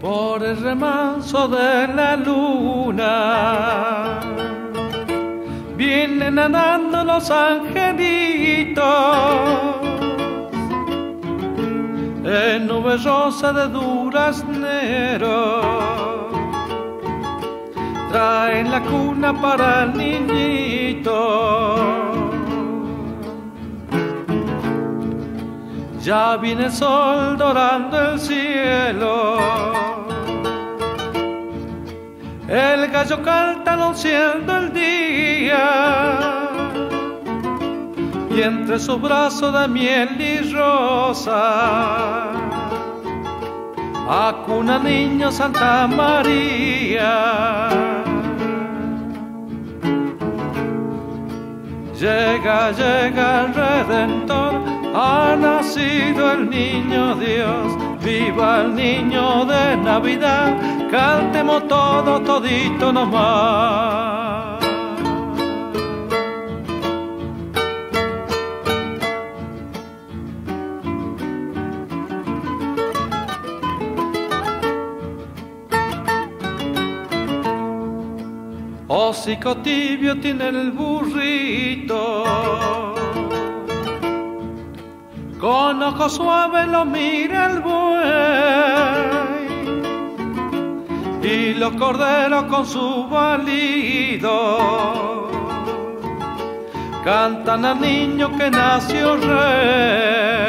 por el remanso de la luna. Vienen andando los angelitos en nube rosa de duraznero. Traen la cuna para el niñito. Ya viene el sol dorando el cielo. El gallo canta anunciando el día. Y entre sus brazos de miel y rosa. Acuna niño Santa María. Llega, llega el Redentor ha nacido el niño Dios, viva el niño de Navidad, cantemos todo, todito nomás. Hocico tibio tiene el burrito. Con ojos suaves lo mira el buey. Y los corderos con su valido. Cantan al niño que nació rey.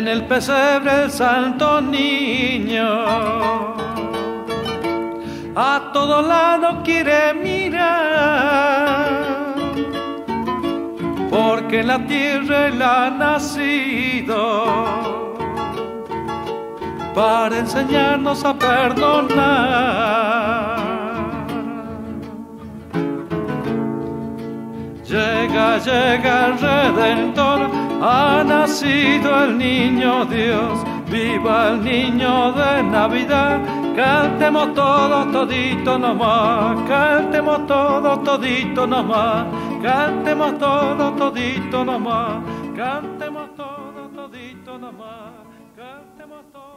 En el pesebre el santo niño a todo lado quiere mirar porque la tierra él ha nacido para enseñarnos a perdonar. Llega, llega el Redentor, nacido el niño Dios, viva el niño de Navidad. Cantemos todo, todito nomás, cantemos todo, todito nomás, cantemos todo, todito nomás, cantemos todo, todito nomás, cantemos todo.